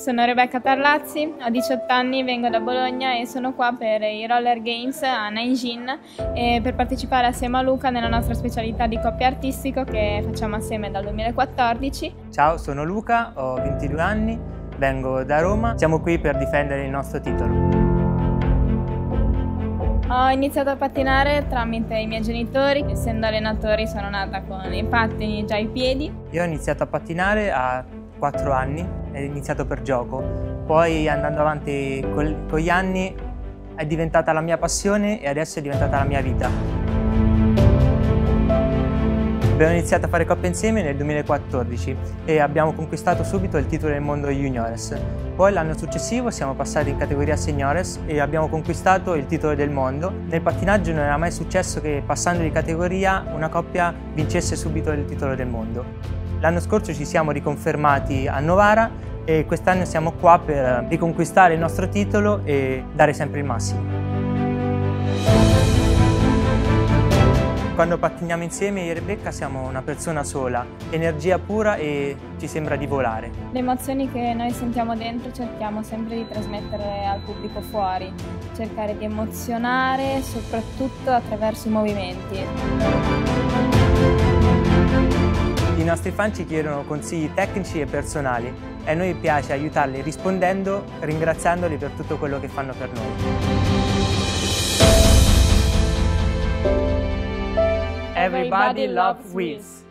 Sono Rebecca Tarlazzi, ho 18 anni, vengo da Bologna e sono qua per i Roller Games a Nanjin per partecipare assieme a Luca nella nostra specialità di coppia artistico che facciamo assieme dal 2014. Ciao, sono Luca, ho 22 anni, vengo da Roma, siamo qui per difendere il nostro titolo. Ho iniziato a pattinare tramite i miei genitori, essendo allenatori sono nata con i pattini già ai piedi. Io ho iniziato a pattinare a 4 anni, è iniziato per gioco, poi andando avanti con gli anni è diventata la mia passione e adesso è diventata la mia vita. Abbiamo iniziato a fare coppia insieme nel 2014 e abbiamo conquistato subito il titolo del mondo juniores. Poi l'anno successivo siamo passati in categoria seniores e abbiamo conquistato il titolo del mondo. Nel pattinaggio non era mai successo che passando di categoria una coppia vincesse subito il titolo del mondo. L'anno scorso ci siamo riconfermati a Novara e quest'anno siamo qua per riconquistare il nostro titolo e dare sempre il massimo. Quando pattiniamo insieme io e Rebecca siamo una persona sola, energia pura e ci sembra di volare. Le emozioni che noi sentiamo dentro cerchiamo sempre di trasmettere al pubblico fuori, cercare di emozionare soprattutto attraverso i movimenti. I nostri fan ci chiedono consigli tecnici e personali e a noi piace aiutarli rispondendo, ringraziandoli per tutto quello che fanno per noi. body love wheels.